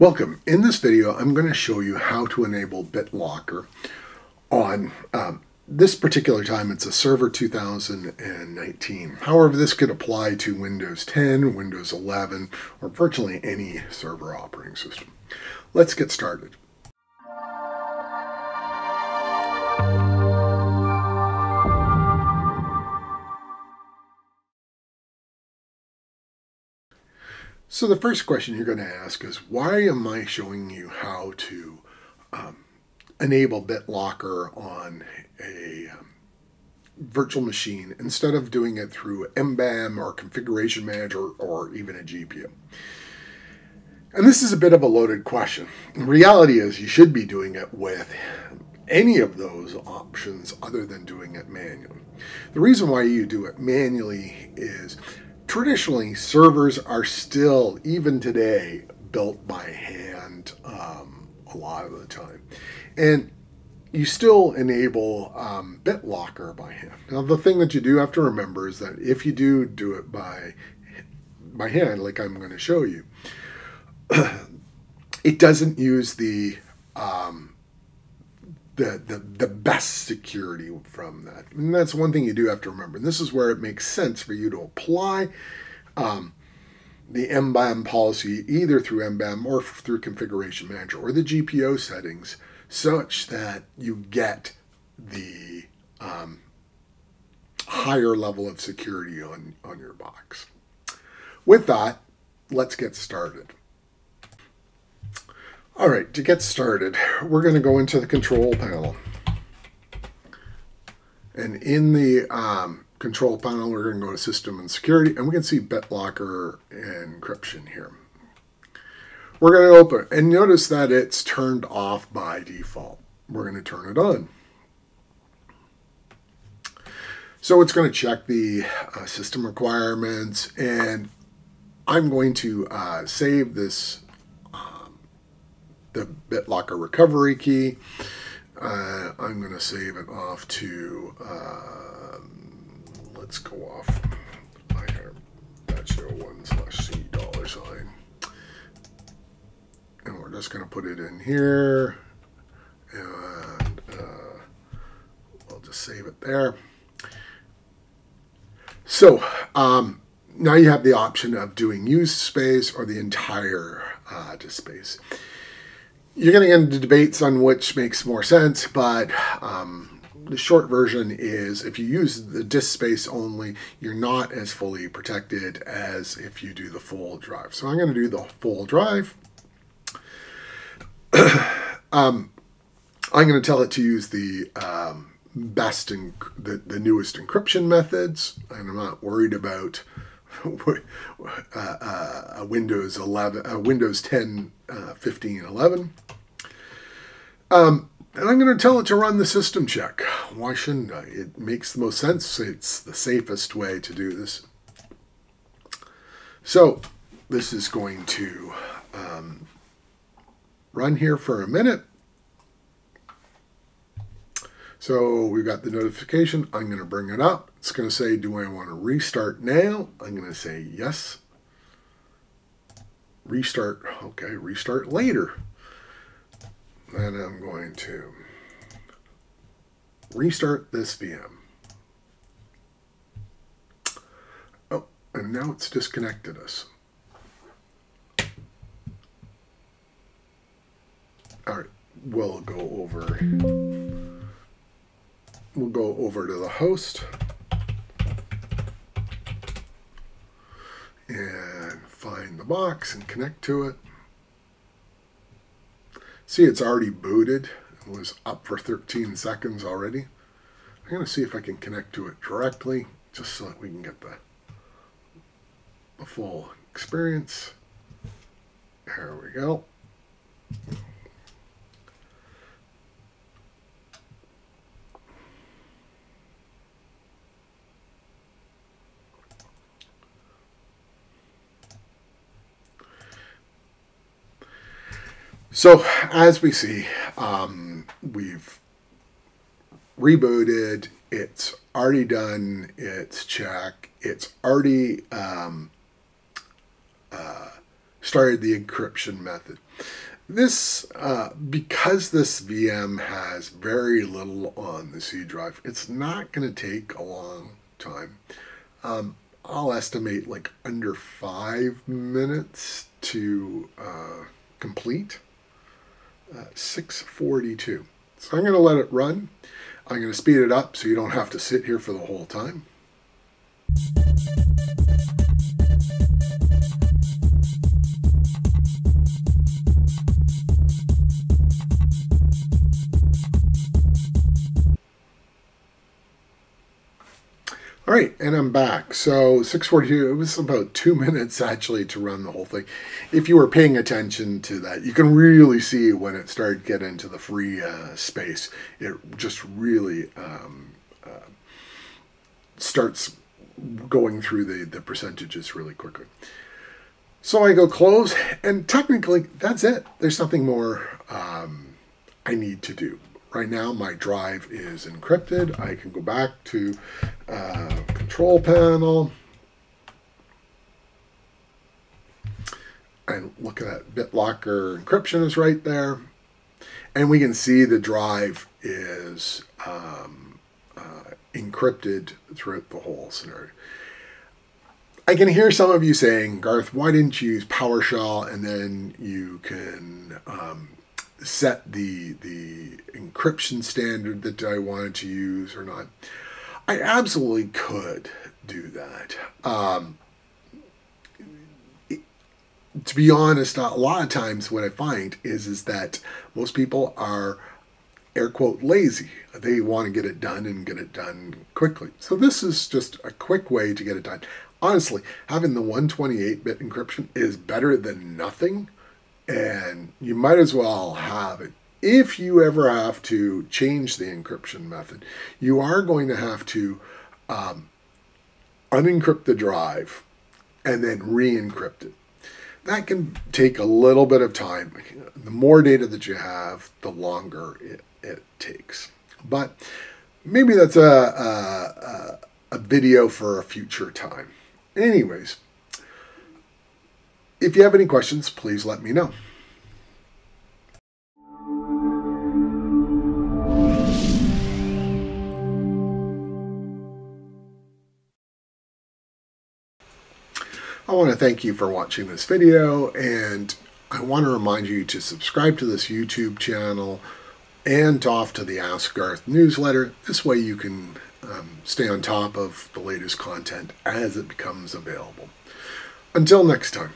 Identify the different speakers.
Speaker 1: Welcome. In this video, I'm going to show you how to enable BitLocker on um, this particular time. It's a Server 2019. However, this could apply to Windows 10, Windows 11, or virtually any server operating system. Let's get started. So the first question you're going to ask is, why am I showing you how to um, enable BitLocker on a um, virtual machine instead of doing it through MBAM or Configuration Manager or even a GPO? And this is a bit of a loaded question. The reality is you should be doing it with any of those options other than doing it manually. The reason why you do it manually is traditionally servers are still even today built by hand um, a lot of the time and you still enable um, BitLocker by hand. Now the thing that you do have to remember is that if you do do it by by hand, like I'm going to show you, it doesn't use the um, the, the, the best security from that. And that's one thing you do have to remember. And this is where it makes sense for you to apply um, the MBAM policy either through MBAM or through Configuration Manager or the GPO settings such that you get the um, higher level of security on, on your box. With that, let's get started. All right, to get started, we're going to go into the control panel. And in the um, control panel, we're going to go to System and Security, and we can see BitLocker encryption here. We're going to open, and notice that it's turned off by default. We're going to turn it on. So it's going to check the uh, system requirements, and I'm going to uh, save this the BitLocker recovery key. Uh, I'm going to save it off to, um, let's go off I have that show one slash C dollar sign. And we're just going to put it in here. And uh, I'll just save it there. So um, now you have the option of doing use space or the entire uh, disk space you're going to get into debates on which makes more sense, but um, the short version is if you use the disk space only, you're not as fully protected as if you do the full drive. So I'm going to do the full drive. um, I'm going to tell it to use the um, best and the, the newest encryption methods, and I'm not worried about uh, uh, Windows 11, uh, Windows 10, uh, 15, 11. Um, and I'm going to tell it to run the system check. Why shouldn't I? It makes the most sense. It's the safest way to do this. So this is going to um, run here for a minute. So we've got the notification. I'm going to bring it up. It's going to say, do I want to restart now? I'm going to say yes. Restart. Okay, restart later. Then I'm going to restart this VM. Oh, and now it's disconnected us. All right, we'll go over, we'll go over to the host and find the box and connect to it. See, it's already booted. It was up for 13 seconds already. I'm going to see if I can connect to it directly, just so that we can get the, the full experience. There we go. So as we see, um, we've rebooted. It's already done its check. It's already um, uh, started the encryption method. This, uh, because this VM has very little on the C drive, it's not going to take a long time. Um, I'll estimate like under five minutes to uh, complete. Uh, 642. So I'm going to let it run. I'm going to speed it up so you don't have to sit here for the whole time. All right, and I'm back. So 642, it was about two minutes actually to run the whole thing. If you were paying attention to that, you can really see when it started getting into the free uh, space, it just really um, uh, starts going through the, the percentages really quickly. So I go close, and technically that's it. There's nothing more um, I need to do. Right now, my drive is encrypted. I can go back to uh, control panel and look at that BitLocker encryption is right there. And we can see the drive is um, uh, encrypted throughout the whole scenario. I can hear some of you saying, Garth, why didn't you use PowerShell and then you can um, set the the encryption standard that I wanted to use or not. I absolutely could do that. Um, to be honest, a lot of times what I find is is that most people are air quote lazy. They want to get it done and get it done quickly. So this is just a quick way to get it done. Honestly, having the 128-bit encryption is better than nothing and you might as well have it. If you ever have to change the encryption method, you are going to have to um, unencrypt the drive and then re-encrypt it. That can take a little bit of time. The more data that you have, the longer it, it takes. But maybe that's a, a, a video for a future time. Anyways, if you have any questions, please let me know. I want to thank you for watching this video and I want to remind you to subscribe to this YouTube channel and off to the Ask Garth newsletter. This way you can um, stay on top of the latest content as it becomes available. Until next time.